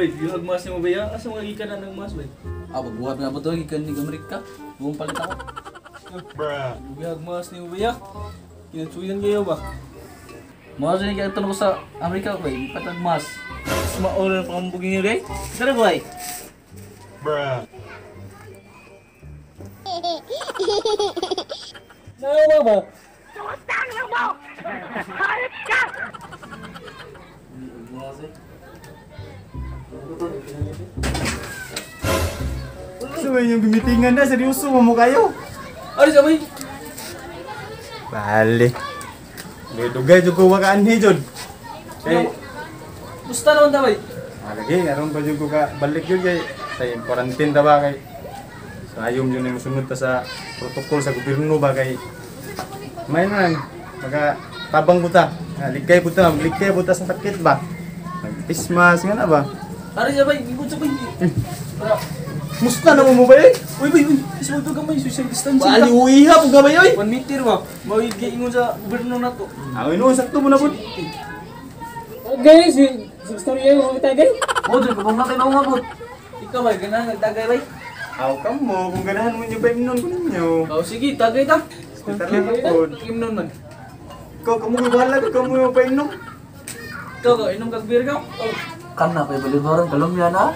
Bay, yung agmas ni mo ba yan? Asa mo lagi ka na ng mas, bay? Ah, magbuhat nga ba ito? Ikan ni Amerika. Buong palit ako. Yung agmas ni mo ba yan? Kinatsuyan kayo ba? Mga sa niya tanong ko sa Amerika ko eh. Patag mas. Mas maulan pa kang buging nyo, bay? Tara, bay! Nawa ba? So yung bimitingan na, seryoso mo mo kayo. Ano siya, bay? Bale. Dugay jud ko wakaan ni jud. Kay Gusto naman ta, bay? ah, lagi aron pa jud ko ka balik jud kay say quarantine ta ba kay sayom yun yung sunod ta sa protocol sa gobyerno ba kay may man maga tabang buta ligay buta ligay buta sa sakit ba Christmas nga na ba Ano siya, bay? Ibon siya, bay? Tara. musta na mo mo ba eh Uy, bay, uy! Isa mo gamay, social distancing Wali ka. uiha po gamay oy One meter ba? Mawid ingon sa gobyerno na to. Ah, ino sakto mo na pud. Guys, si storya yung mga tagay. Oh, dyan ka natin ako mabot. Ikaw ba, ganahan nagtagay bay? Aw kam mo kung ganahan mo yung baby nun ko ninyo. Oh, sige, tagay ta. Kita lang po. Kim nun man. Ikaw kamu ko kamu yung nun. Ikaw ka, inom kag beer ka? Oh. Kan na, pa'y balibaran. Kalong yan ah.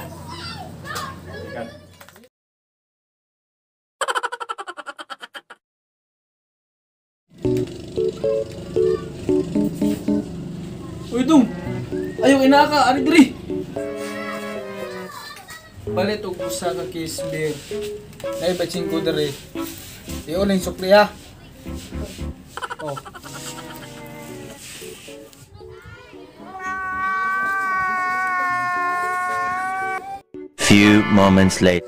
Uy, Dong! Ayaw, ina ka! Ari, diri! Palit og usa ka case beer. Nay ko diri. Di uling sukli ha. Oh. Few moments later.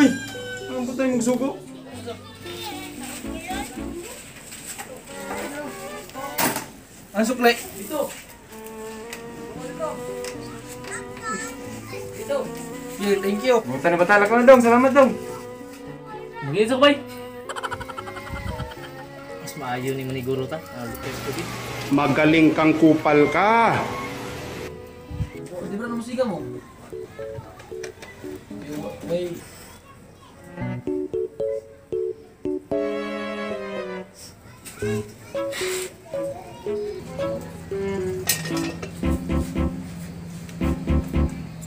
Uy, ano ba tayo magsugo? Ang sukli? Dito. Dito. Yeah, thank you. Buta na batala ka na dong, salamat dong. Mag-iisok bay. Mas maayo ni maniguro ta. Magaling kang kupal ka. Di ba na musika mo? May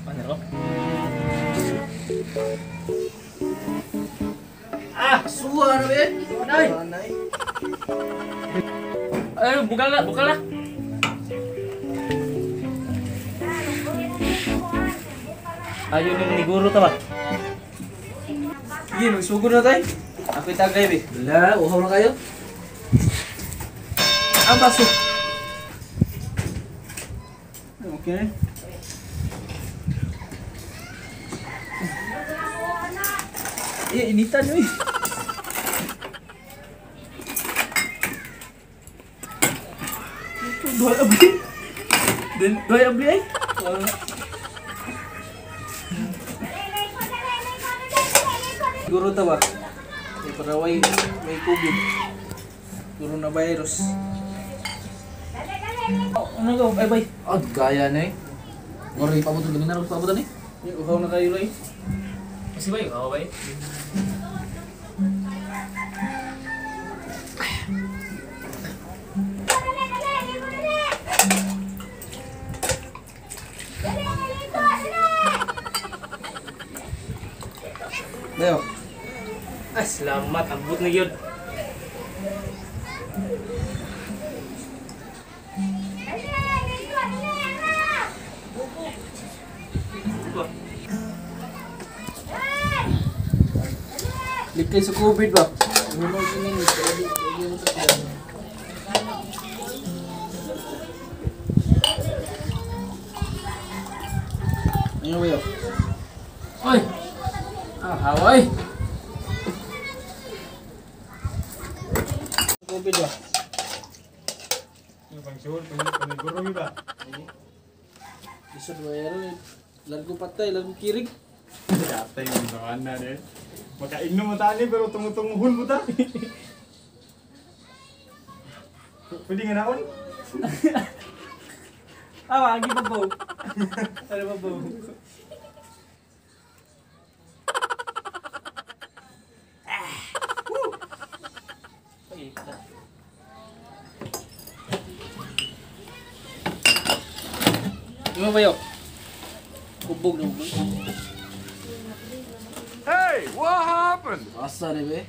Ano ro? Ah, suwa na ba? Nay. Ay, bukal na, bukal na. Ayaw ni maniguro ta ba? Sige, magsugo na tayo. Ako'y tagay, be. Wala, uhaw na kayo. Ang baso. Okay. Eh, initan nyo eh. Doy abli. Den doy abli ay. Siguro ta ba? May paraway, may COVID. Coronavirus. Oh, ano ko? Bye bye. Oh, kaya na eh. Ngori, pabutan kami na rin pabutan eh. Uhaw na kayo, Loy. Kasi bay, ako bay. Leo. Ah, salamat. Ambot na yun. Likay sa COVID ba? Ano ba yun? Oy! Ah, haway! COVID ba? Yung pang suhol, paniguro ba? Isod ba yun? Largo patay, largo kirig. Yata yung mga na rin. Makainom mo tani pero tumutunguhon mo ta. Pwede nga naon? Ah, wagi pa po. Ano pa po? Di mo ba yun? Ubog na ubog. Asa ni be?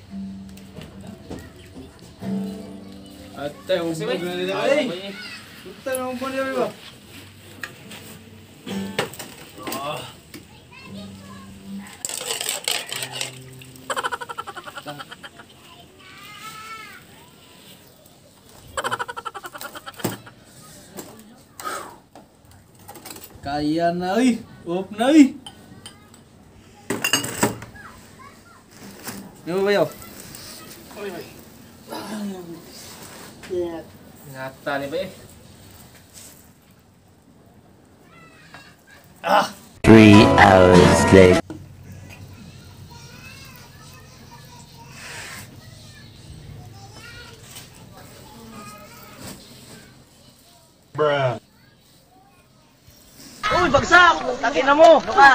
At tayo, ubog na nila. Ay! Puta na ubog nila ba? Kaya na uy. Up na uy. Mo ba yun? Ngata ni ba eh? Three hours later. Bagsak! Tangina mo! Ano ka?